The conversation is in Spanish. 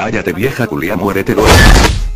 Cállate vieja culia muérete luego.